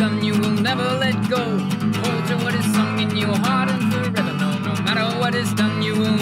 done, you will never let go. Hold to what is sung in your heart and forever. No, no matter what is done, you will